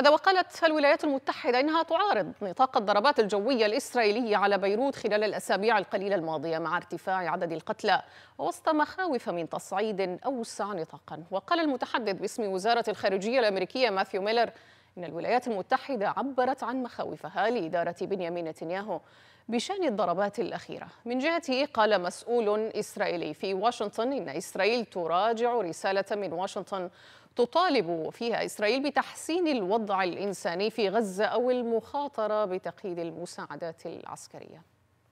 هذا وقالت الولايات المتحدة إنها تعارض نطاق الضربات الجوية الإسرائيلية على بيروت خلال الأسابيع القليلة الماضية مع ارتفاع عدد القتلى ووسط مخاوف من تصعيد أوسع نطاقا. وقال المتحدث باسم وزارة الخارجية الأمريكية ماثيو ميلر إن الولايات المتحدة عبرت عن مخاوفها لإدارة بنيامين نتنياهو بشأن الضربات الأخيرة. من جهته قال مسؤول إسرائيلي في واشنطن إن إسرائيل تراجع رسالة من واشنطن تطالب فيها إسرائيل بتحسين الوضع الإنساني في غزة أو المخاطرة بتقييد المساعدات العسكرية.